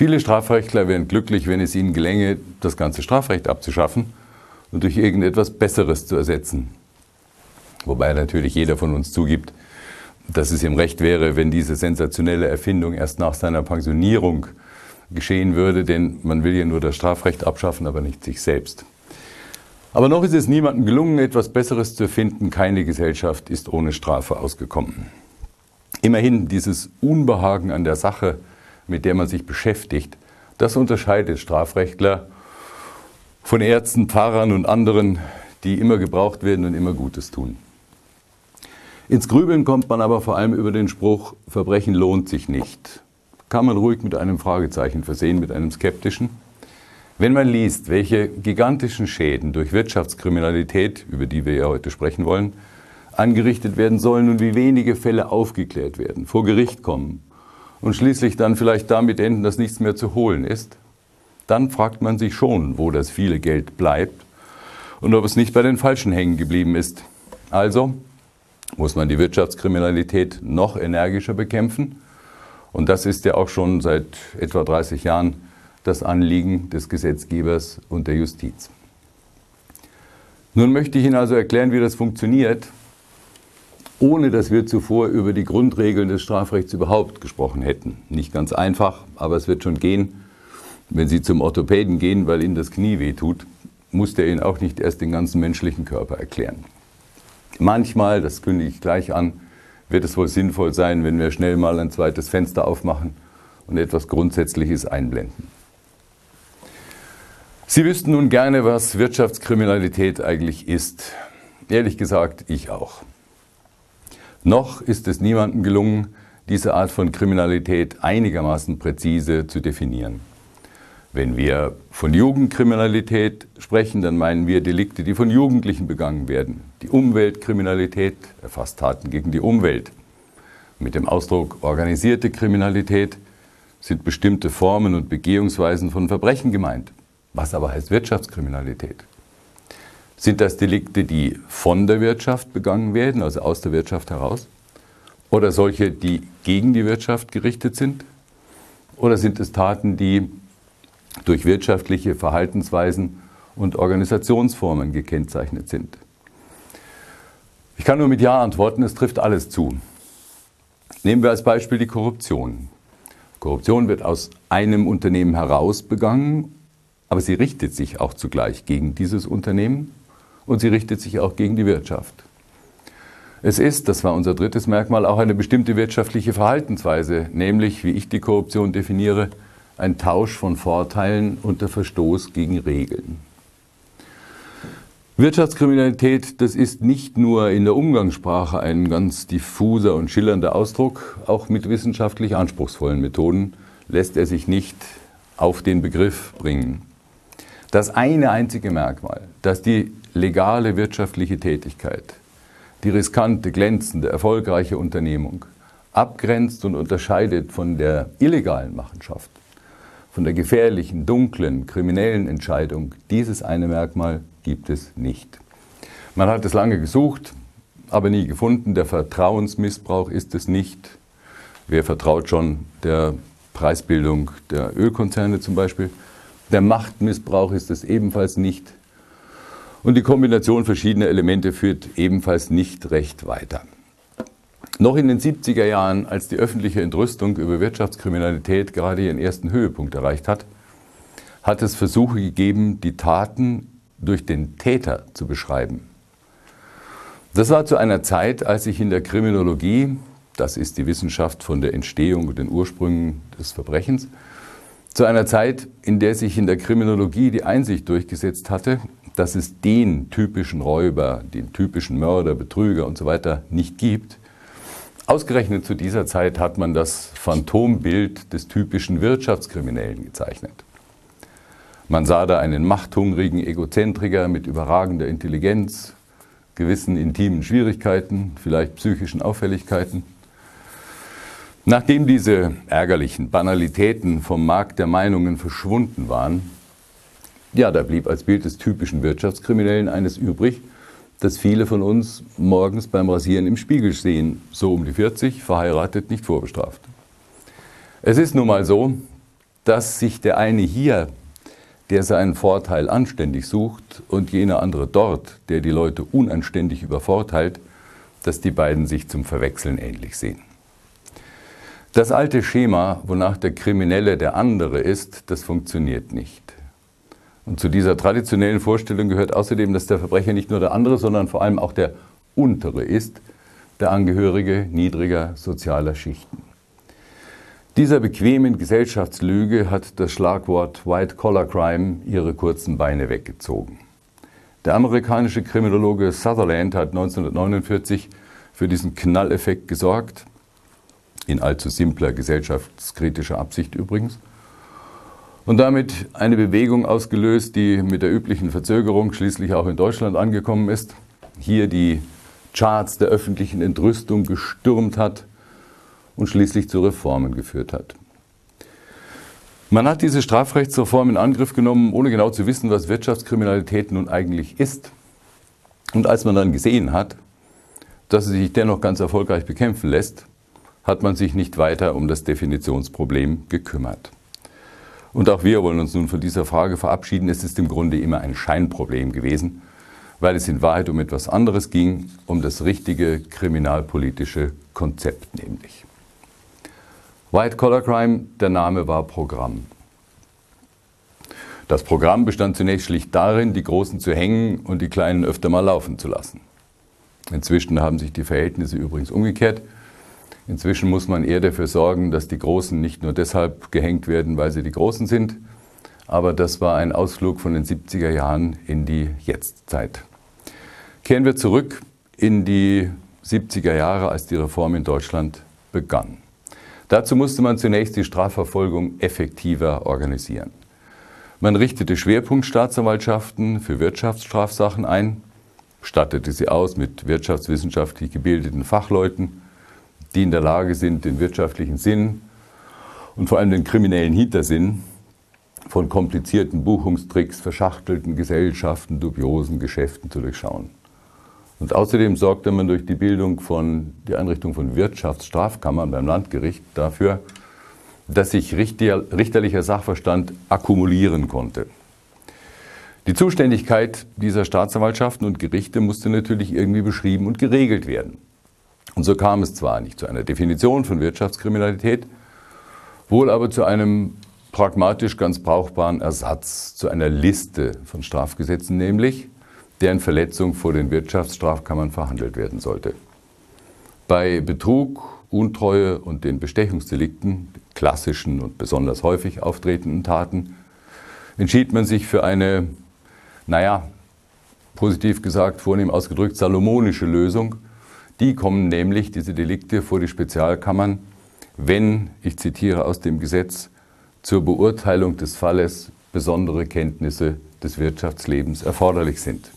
Viele Strafrechtler wären glücklich, wenn es ihnen gelänge, das ganze Strafrecht abzuschaffen und durch irgendetwas Besseres zu ersetzen. Wobei natürlich jeder von uns zugibt, dass es ihm recht wäre, wenn diese sensationelle Erfindung erst nach seiner Pensionierung geschehen würde, denn man will ja nur das Strafrecht abschaffen, aber nicht sich selbst. Aber noch ist es niemandem gelungen, etwas Besseres zu erfinden. Keine Gesellschaft ist ohne Strafe ausgekommen. Immerhin dieses Unbehagen an der Sache, mit der man sich beschäftigt, das unterscheidet Strafrechtler von Ärzten, Pfarrern und anderen, die immer gebraucht werden und immer Gutes tun. Ins Grübeln kommt man aber vor allem über den Spruch, Verbrechen lohnt sich nicht. Kann man ruhig mit einem Fragezeichen versehen, mit einem skeptischen. Wenn man liest, welche gigantischen Schäden durch Wirtschaftskriminalität, über die wir ja heute sprechen wollen, angerichtet werden sollen und wie wenige Fälle aufgeklärt werden, vor Gericht kommen und schließlich dann vielleicht damit enden, dass nichts mehr zu holen ist, dann fragt man sich schon, wo das viele Geld bleibt und ob es nicht bei den Falschen hängen geblieben ist. Also muss man die Wirtschaftskriminalität noch energischer bekämpfen. Und das ist ja auch schon seit etwa 30 Jahren das Anliegen des Gesetzgebers und der Justiz. Nun möchte ich Ihnen also erklären, wie das funktioniert, ohne dass wir zuvor über die Grundregeln des Strafrechts überhaupt gesprochen hätten. Nicht ganz einfach, aber es wird schon gehen. Wenn Sie zum Orthopäden gehen, weil Ihnen das Knie wehtut, muss der Ihnen auch nicht erst den ganzen menschlichen Körper erklären. Manchmal, das kündige ich gleich an, wird es wohl sinnvoll sein, wenn wir schnell mal ein zweites Fenster aufmachen und etwas Grundsätzliches einblenden. Sie wüssten nun gerne, was Wirtschaftskriminalität eigentlich ist. Ehrlich gesagt, ich auch. Noch ist es niemandem gelungen, diese Art von Kriminalität einigermaßen präzise zu definieren. Wenn wir von Jugendkriminalität sprechen, dann meinen wir Delikte, die von Jugendlichen begangen werden. Die Umweltkriminalität erfasst Taten gegen die Umwelt. Mit dem Ausdruck organisierte Kriminalität sind bestimmte Formen und Begehungsweisen von Verbrechen gemeint. Was aber heißt Wirtschaftskriminalität? Sind das Delikte, die von der Wirtschaft begangen werden, also aus der Wirtschaft heraus? Oder solche, die gegen die Wirtschaft gerichtet sind? Oder sind es Taten, die durch wirtschaftliche Verhaltensweisen und Organisationsformen gekennzeichnet sind. Ich kann nur mit Ja antworten, es trifft alles zu. Nehmen wir als Beispiel die Korruption. Korruption wird aus einem Unternehmen heraus begangen, aber sie richtet sich auch zugleich gegen dieses Unternehmen und sie richtet sich auch gegen die Wirtschaft. Es ist, das war unser drittes Merkmal, auch eine bestimmte wirtschaftliche Verhaltensweise, nämlich, wie ich die Korruption definiere, ein Tausch von Vorteilen unter Verstoß gegen Regeln. Wirtschaftskriminalität, das ist nicht nur in der Umgangssprache ein ganz diffuser und schillernder Ausdruck, auch mit wissenschaftlich anspruchsvollen Methoden lässt er sich nicht auf den Begriff bringen. Das eine einzige Merkmal, dass die legale wirtschaftliche Tätigkeit, die riskante, glänzende, erfolgreiche Unternehmung abgrenzt und unterscheidet von der illegalen Machenschaft, von der gefährlichen, dunklen, kriminellen Entscheidung, dieses eine Merkmal gibt es nicht. Man hat es lange gesucht, aber nie gefunden. Der Vertrauensmissbrauch ist es nicht. Wer vertraut schon der Preisbildung der Ölkonzerne zum Beispiel? Der Machtmissbrauch ist es ebenfalls nicht. Und die Kombination verschiedener Elemente führt ebenfalls nicht recht weiter. Noch in den 70er Jahren, als die öffentliche Entrüstung über Wirtschaftskriminalität gerade ihren ersten Höhepunkt erreicht hat, hat es Versuche gegeben, die Taten durch den Täter zu beschreiben. Das war zu einer Zeit, als sich in der Kriminologie, das ist die Wissenschaft von der Entstehung und den Ursprüngen des Verbrechens, zu einer Zeit, in der sich in der Kriminologie die Einsicht durchgesetzt hatte, dass es den typischen Räuber, den typischen Mörder, Betrüger und so weiter nicht gibt, Ausgerechnet zu dieser Zeit hat man das Phantombild des typischen Wirtschaftskriminellen gezeichnet. Man sah da einen machthungrigen Egozentriker mit überragender Intelligenz, gewissen intimen Schwierigkeiten, vielleicht psychischen Auffälligkeiten. Nachdem diese ärgerlichen Banalitäten vom Markt der Meinungen verschwunden waren, ja, da blieb als Bild des typischen Wirtschaftskriminellen eines übrig, das viele von uns morgens beim Rasieren im Spiegel sehen, so um die 40, verheiratet, nicht vorbestraft. Es ist nun mal so, dass sich der eine hier, der seinen Vorteil anständig sucht, und jener andere dort, der die Leute unanständig übervorteilt, dass die beiden sich zum Verwechseln ähnlich sehen. Das alte Schema, wonach der Kriminelle der andere ist, das funktioniert nicht. Und zu dieser traditionellen Vorstellung gehört außerdem, dass der Verbrecher nicht nur der andere, sondern vor allem auch der untere ist, der Angehörige niedriger sozialer Schichten. Dieser bequemen Gesellschaftslüge hat das Schlagwort White Collar Crime ihre kurzen Beine weggezogen. Der amerikanische Kriminologe Sutherland hat 1949 für diesen Knalleffekt gesorgt, in allzu simpler gesellschaftskritischer Absicht übrigens, und damit eine Bewegung ausgelöst, die mit der üblichen Verzögerung schließlich auch in Deutschland angekommen ist, hier die Charts der öffentlichen Entrüstung gestürmt hat und schließlich zu Reformen geführt hat. Man hat diese Strafrechtsreform in Angriff genommen, ohne genau zu wissen, was Wirtschaftskriminalität nun eigentlich ist. Und als man dann gesehen hat, dass sie sich dennoch ganz erfolgreich bekämpfen lässt, hat man sich nicht weiter um das Definitionsproblem gekümmert. Und auch wir wollen uns nun von dieser Frage verabschieden. Es ist im Grunde immer ein Scheinproblem gewesen, weil es in Wahrheit um etwas anderes ging, um das richtige kriminalpolitische Konzept nämlich. White Collar Crime, der Name war Programm. Das Programm bestand zunächst schlicht darin, die Großen zu hängen und die Kleinen öfter mal laufen zu lassen. Inzwischen haben sich die Verhältnisse übrigens umgekehrt. Inzwischen muss man eher dafür sorgen, dass die Großen nicht nur deshalb gehängt werden, weil sie die Großen sind, aber das war ein Ausflug von den 70er Jahren in die Jetztzeit. Kehren wir zurück in die 70er Jahre, als die Reform in Deutschland begann. Dazu musste man zunächst die Strafverfolgung effektiver organisieren. Man richtete Schwerpunktstaatsanwaltschaften für Wirtschaftsstrafsachen ein, stattete sie aus mit wirtschaftswissenschaftlich gebildeten Fachleuten, die in der Lage sind, den wirtschaftlichen Sinn und vor allem den kriminellen Hintersinn von komplizierten Buchungstricks, verschachtelten Gesellschaften, dubiosen Geschäften zu durchschauen. Und außerdem sorgte man durch die Bildung von, die Einrichtung von Wirtschaftsstrafkammern beim Landgericht dafür, dass sich richterlicher Sachverstand akkumulieren konnte. Die Zuständigkeit dieser Staatsanwaltschaften und Gerichte musste natürlich irgendwie beschrieben und geregelt werden. Und so kam es zwar nicht zu einer Definition von Wirtschaftskriminalität, wohl aber zu einem pragmatisch ganz brauchbaren Ersatz, zu einer Liste von Strafgesetzen nämlich, deren Verletzung vor den Wirtschaftsstrafkammern verhandelt werden sollte. Bei Betrug, Untreue und den Bestechungsdelikten, klassischen und besonders häufig auftretenden Taten, entschied man sich für eine, naja, positiv gesagt, vornehm ausgedrückt, salomonische Lösung. Die kommen nämlich, diese Delikte, vor die Spezialkammern, wenn, ich zitiere aus dem Gesetz, zur Beurteilung des Falles besondere Kenntnisse des Wirtschaftslebens erforderlich sind.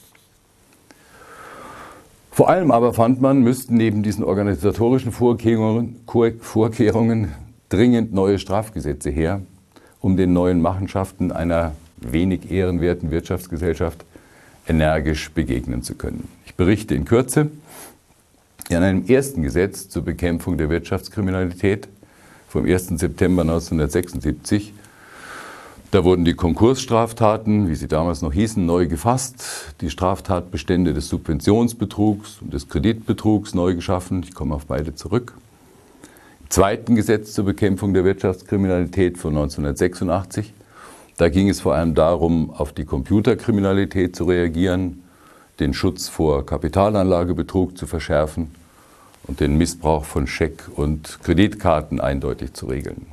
Vor allem aber fand man, müssten neben diesen organisatorischen Vorkehrungen, Vorkehrungen dringend neue Strafgesetze her, um den neuen Machenschaften einer wenig ehrenwerten Wirtschaftsgesellschaft energisch begegnen zu können. Ich berichte in Kürze. In einem ersten Gesetz zur Bekämpfung der Wirtschaftskriminalität vom 1. September 1976 da wurden die Konkursstraftaten, wie sie damals noch hießen, neu gefasst, die Straftatbestände des Subventionsbetrugs und des Kreditbetrugs neu geschaffen. Ich komme auf beide zurück. Im zweiten Gesetz zur Bekämpfung der Wirtschaftskriminalität von 1986, da ging es vor allem darum, auf die Computerkriminalität zu reagieren, den Schutz vor Kapitalanlagebetrug zu verschärfen und den Missbrauch von Scheck- und Kreditkarten eindeutig zu regeln.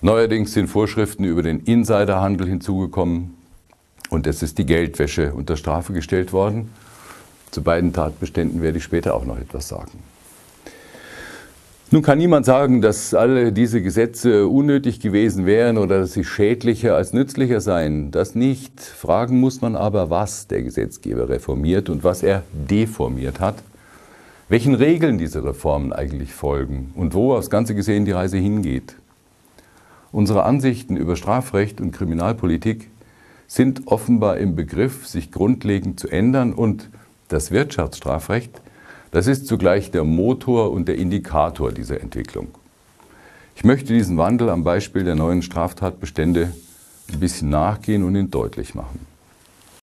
Neuerdings sind Vorschriften über den Insiderhandel hinzugekommen und es ist die Geldwäsche unter Strafe gestellt worden. Zu beiden Tatbeständen werde ich später auch noch etwas sagen. Nun kann niemand sagen, dass alle diese Gesetze unnötig gewesen wären oder dass sie schädlicher als nützlicher seien. Das nicht. Fragen muss man aber, was der Gesetzgeber reformiert und was er deformiert hat. Welchen Regeln diese Reformen eigentlich folgen und wo aufs Ganze gesehen die Reise hingeht. Unsere Ansichten über Strafrecht und Kriminalpolitik sind offenbar im Begriff, sich grundlegend zu ändern und das Wirtschaftsstrafrecht, das ist zugleich der Motor und der Indikator dieser Entwicklung. Ich möchte diesen Wandel am Beispiel der neuen Straftatbestände ein bisschen nachgehen und ihn deutlich machen.